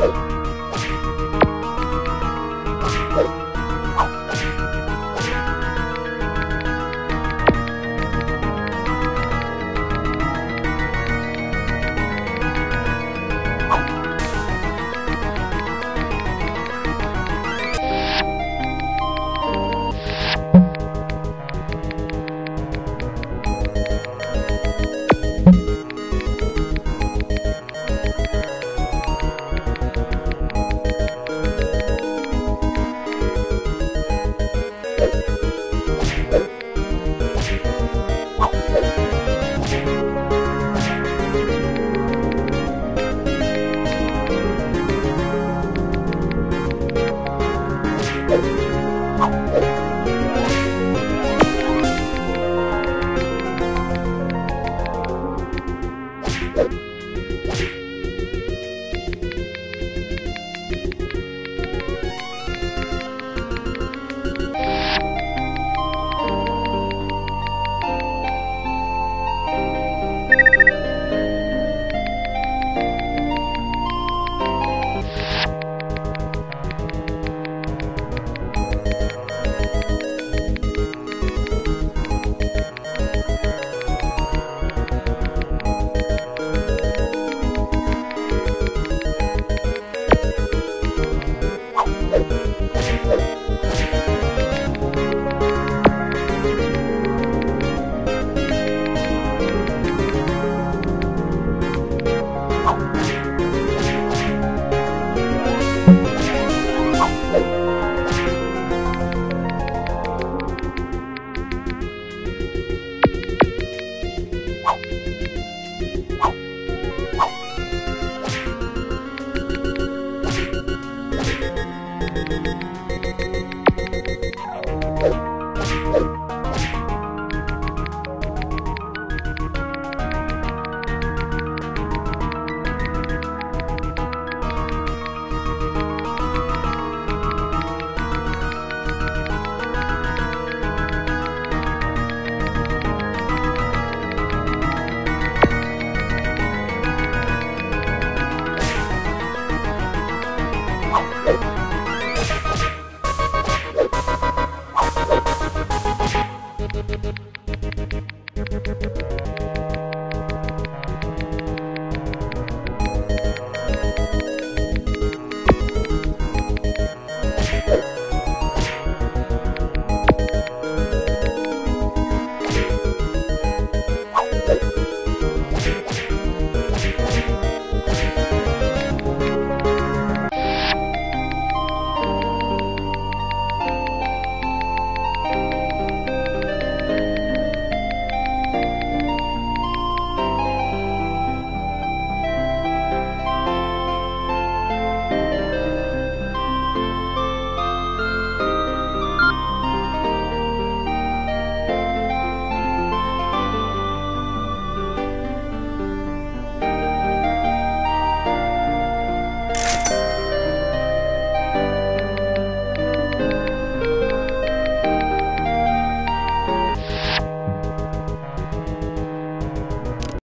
Woo!